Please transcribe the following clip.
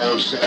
No you.